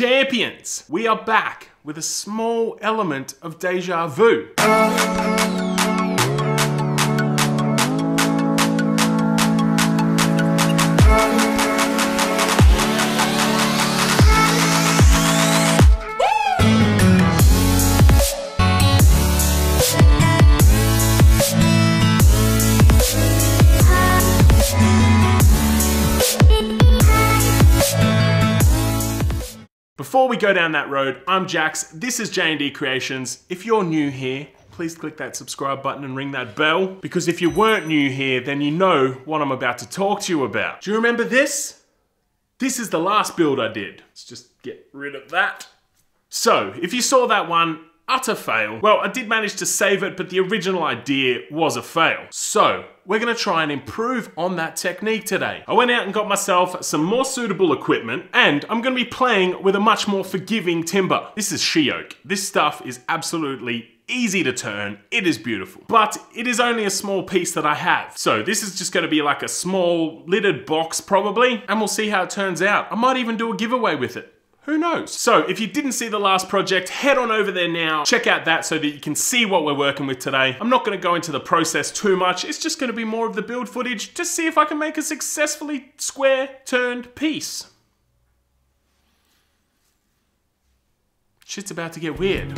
champions, we are back with a small element of deja vu. We go down that road, I'm Jax, this is JND Creations. If you're new here, please click that subscribe button and ring that bell, because if you weren't new here, then you know what I'm about to talk to you about. Do you remember this? This is the last build I did. Let's just get rid of that. So, if you saw that one, utter fail. Well, I did manage to save it, but the original idea was a fail. So, we're gonna try and improve on that technique today. I went out and got myself some more suitable equipment, and I'm gonna be playing with a much more forgiving timber. This is she oak. This stuff is absolutely easy to turn, it is beautiful. But it is only a small piece that I have. So this is just gonna be like a small lidded box probably, and we'll see how it turns out. I might even do a giveaway with it. Who knows? So if you didn't see the last project, head on over there now. Check out that so that you can see what we're working with today. I'm not gonna go into the process too much. It's just gonna be more of the build footage to see if I can make a successfully square turned piece. Shit's about to get weird.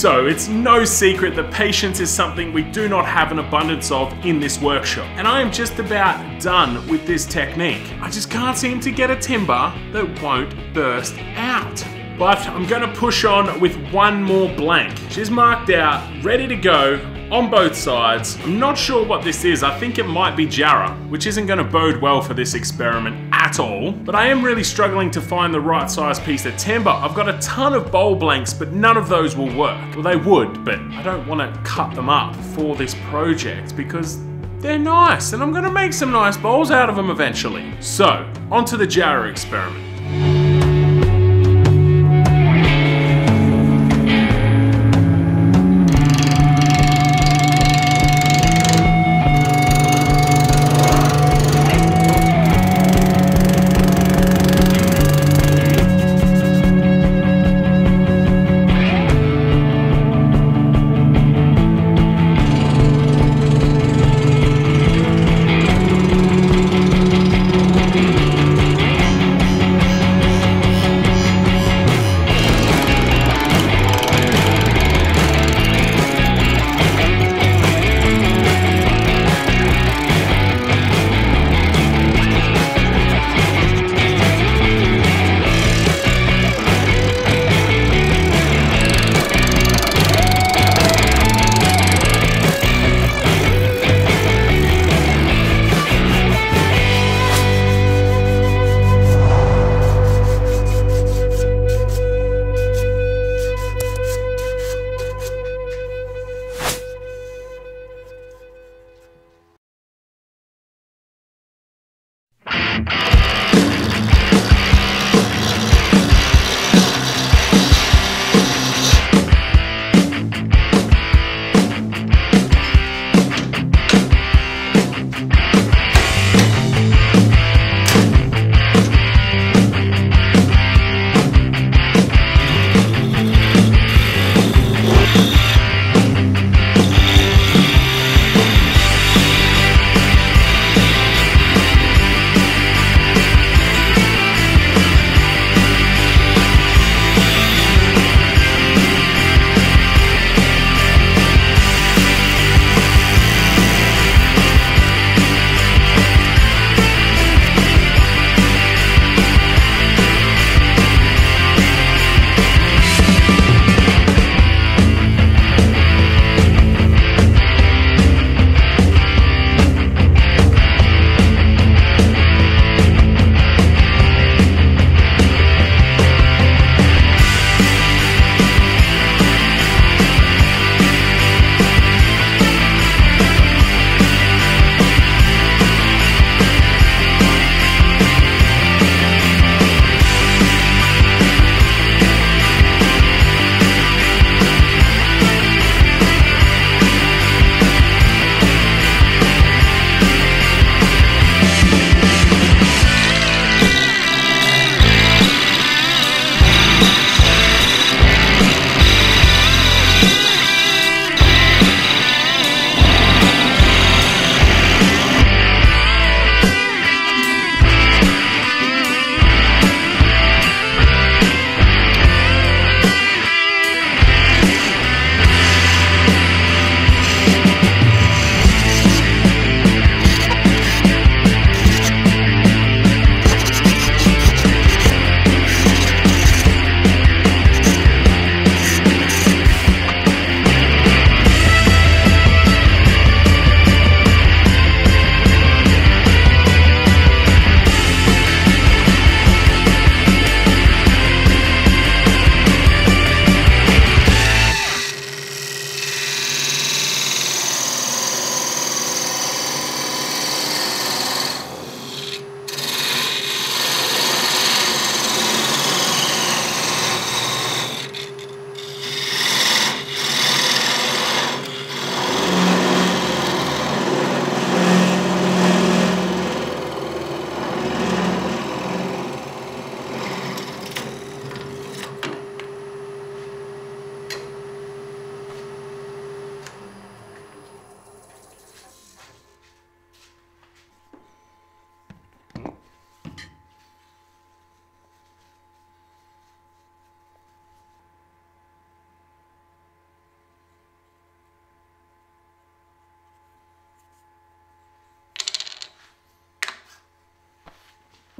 So, it's no secret that patience is something we do not have an abundance of in this workshop. And I am just about done with this technique. I just can't seem to get a timber that won't burst out. But I'm gonna push on with one more blank. She's marked out, ready to go, on both sides. I'm not sure what this is. I think it might be Jarrah, which isn't going to bode well for this experiment at all. But I am really struggling to find the right size piece of timber. I've got a ton of bowl blanks, but none of those will work. Well, they would, but I don't want to cut them up for this project because they're nice and I'm going to make some nice bowls out of them eventually. So, onto the Jarrah experiment.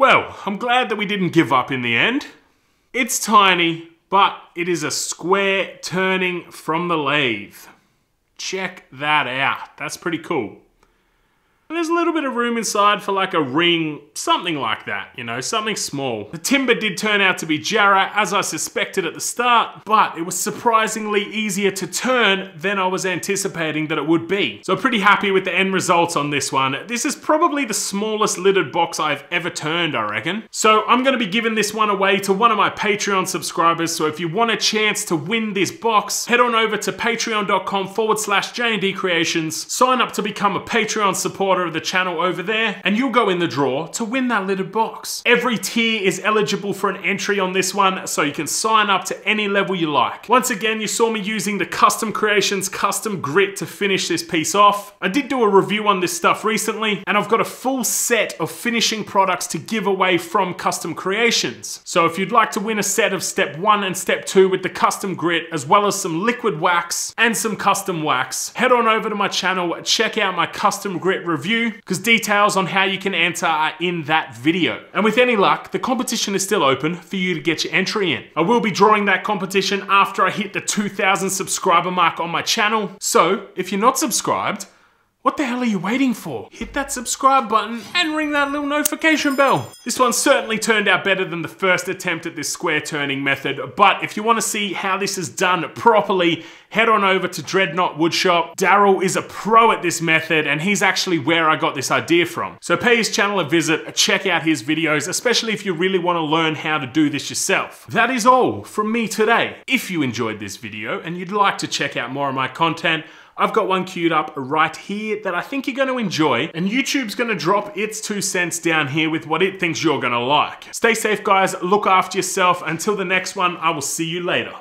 Well, I'm glad that we didn't give up in the end. It's tiny, but it is a square turning from the lathe. Check that out. That's pretty cool. And there's a little bit of room inside for like a ring, something like that, you know, something small. The timber did turn out to be Jarrah, as I suspected at the start, but it was surprisingly easier to turn than I was anticipating that it would be. So pretty happy with the end results on this one. This is probably the smallest lidded box I've ever turned, I reckon. So I'm gonna be giving this one away to one of my Patreon subscribers, so if you want a chance to win this box, head on over to patreon.com forward slash Creations, sign up to become a Patreon supporter of the channel over there, and you'll go in the draw to win that little box. Every tier is eligible for an entry on this one, so you can sign up to any level you like. Once again, you saw me using the Custom Creations Custom Grit to finish this piece off. I did do a review on this stuff recently, and I've got a full set of finishing products to give away from Custom Creations. So if you'd like to win a set of step one and step two with the Custom Grit, as well as some liquid wax and some custom wax, head on over to my channel, check out my Custom Grit review review because details on how you can enter are in that video. And with any luck, the competition is still open for you to get your entry in. I will be drawing that competition after I hit the 2000 subscriber mark on my channel. So if you're not subscribed, what the hell are you waiting for? Hit that subscribe button and ring that little notification bell. This one certainly turned out better than the first attempt at this square turning method, but if you want to see how this is done properly, head on over to Dreadnought Woodshop. Daryl is a pro at this method and he's actually where I got this idea from. So pay his channel a visit, check out his videos, especially if you really want to learn how to do this yourself. That is all from me today. If you enjoyed this video and you'd like to check out more of my content, I've got one queued up right here that I think you're going to enjoy, and YouTube's going to drop its two cents down here with what it thinks you're going to like. Stay safe, guys. Look after yourself. Until the next one, I will see you later.